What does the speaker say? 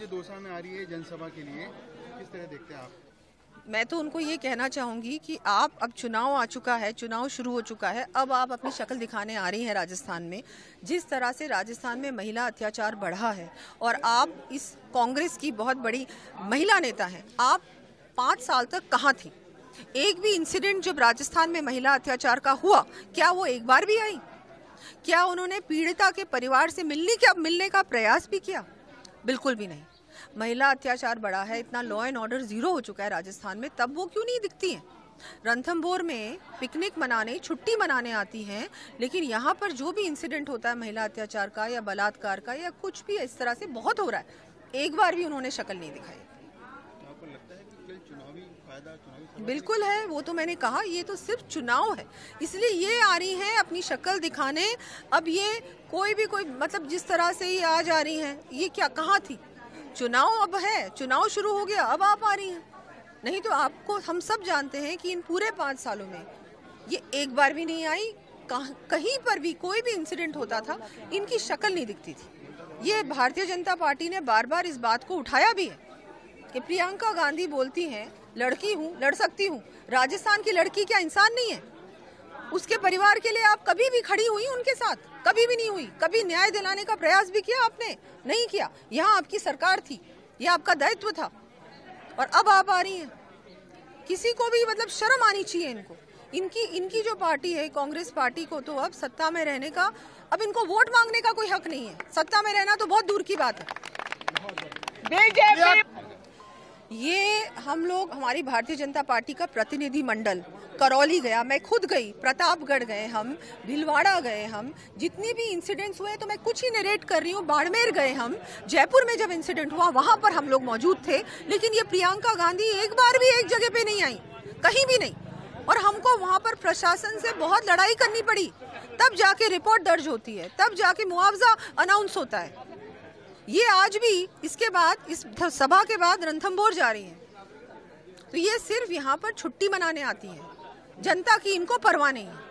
जो दो में आ रही है जनसभा के लिए, किस तरह देखते हैं आप? मैं तो उनको ये कहना चाहूँगी कि आप अब चुनाव आ चुका है, चुनाव शुरू हो चुका है, अब आप अपनी शक्ल दिखाने आ रही हैं राजस्थान में, जिस तरह से राजस्थान में महिला अत्याचार बढ़ा है और आप इस कांग्रेस की बहुत बड़ी महिला नेता हैं, आप पाँच साल तक कहाँ थी? एक भी इंसिडेंट जब राजस्थान में महिला अत्याचार का हुआ, क्या वो एक बार भी आई? क्या उन्होंने पीड़िता के परिवार से मिलने का मिलने का प्रयास भी किया? बिल्कुल भी नहीं। महिला अत्याचार बढ़ा है, इतना लॉ एंड ऑर्डर ज़ीरो हो चुका है राजस्थान में, तब वो क्यों नहीं दिखती हैं? रणथम्बोर में पिकनिक मनाने, छुट्टी मनाने आती हैं, लेकिन यहाँ पर जो भी इंसिडेंट होता है, महिला अत्याचार का या बलात्कार का या कुछ भी इस तरह से बहुत हो रहा है। एक बार भी उन्होंने शक्ल नहीं दिखाई तो आपको लगता है कि केवल चुनावी फ़ायदा चुनावी सभा बिल्कुल है, वो तो मैंने कहा, ये तो सिर्फ़ चुनाव है। इसलिए ये आ रही हैं अपनी शक्ल दिखाने। अब ये कोई भी कोई मतलब जिस तरह से ये आज आ रही हैं, ये क्या, कहाँ थी? चुनाव अब है, चुनाव शुरू हो गया, अब आप आ रही हैं। नहीं तो आपको, हम सब जानते हैं कि इन पूरे पाँच सालों में ये एक बार भी नहीं आई, कहीं पर भी कोई भी इंसिडेंट होता था, इनकी शक्ल नहीं दिखती थी। ये भारतीय जनता पार्टी ने बार बार इस बात को उठाया भी है कि प्रियंका गांधी बोलती हैं लड़की हूँ लड़ सकती हूँ। राजस्थान की लड़की क्या इंसान नहीं है? उसके परिवार के लिए आप कभी भी खड़ी हुई उनके साथ कभी भी नहीं हुई कभी न्याय दिलाने का प्रयास भी किया आपने? नहीं किया। यहाँ आपकी सरकार थी यह आपका दायित्व था। और अब आप आ रही हैं। किसी को भी मतलब शर्म आनी चाहिए इनको। इनकी इनकी जो पार्टी है कांग्रेस पार्टी को तो अब सत्ता में रहने का अब इनको वोट मांगने का कोई हक नहीं है। सत्ता में रहना तो बहुत दूर की बात है। ये हम लोग, हमारी भारतीय जनता पार्टी का प्रतिनिधि मंडल करौली गया। मैं खुद गई, प्रतापगढ़ गए हम, भिलवाड़ा गए हम। जितने भी इंसिडेंट्स हुए तो मैं कुछ ही नरेट कर रही हूँ। बाड़मेर गए हम, जयपुर में जब इंसिडेंट हुआ, वहाँ पर हम लोग मौजूद थे। लेकिन ये प्रियंका गांधी एक बार भी एक जगह पे नहीं आई, कहीं भी नहीं। और हमको वहाँ पर प्रशासन से बहुत लड़ाई करनी पड़ी। तब जाके रिपोर्ट दर्ज होती है, तब जाके मुआवजा अनाउंस होता है। ये आज भी इसके बाद, इस सभा के बाद रणथम्बोर जा रही हैं। तो ये सिर्फ़ यहाँ पर छुट्टी मनाने आती है। जनता की इनको परवाह नहीं है।